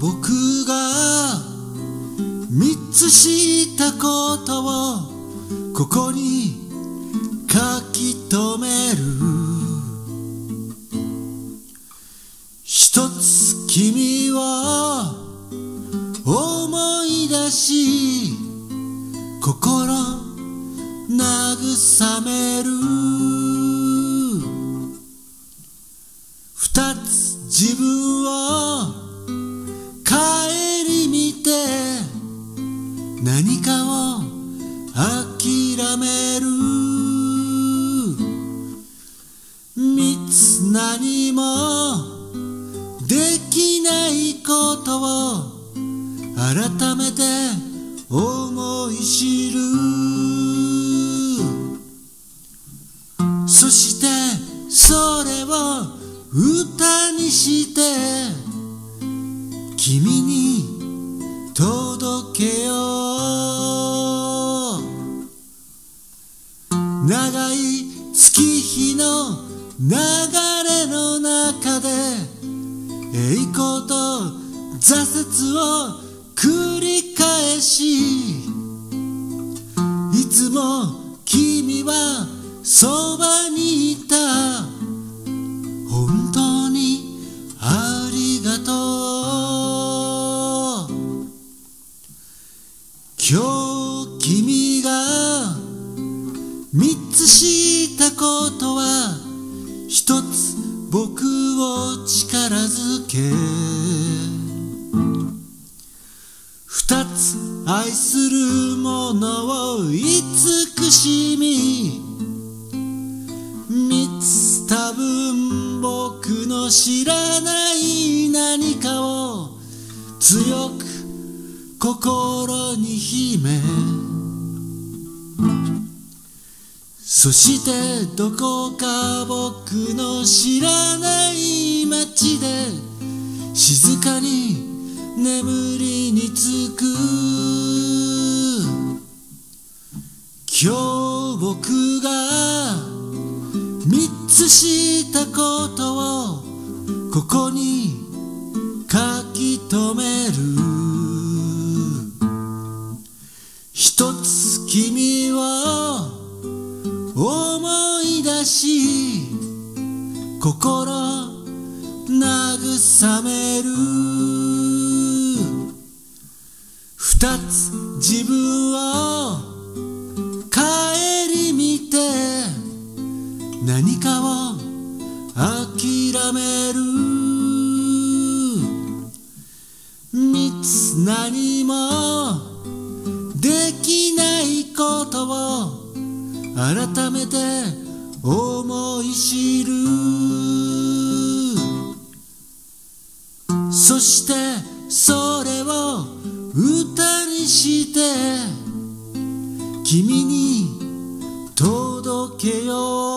僕が三つしたことをここに書き留める。一つ君を思い出し心慰める。二つ自分を何かを諦める。三つ何もできないことを改めて思い知る。そしてそれを歌にして君に届けよう。長い月日の流れの中で栄光と挫折を繰り返しいつも君はそばに三つしたことは一つ僕を力づけ。二つ愛するものを慈しみ。三つ多分僕の知らない何かを強く心に秘め。そしてどこか僕の知らない街で静かに眠りにつく。今日僕が三つしたことをここに思い出し心慰める。二つ自分を顧みて何かを諦める。三つ何もできないことを改めて思い知る。そしてそれを歌にして君に届けよう。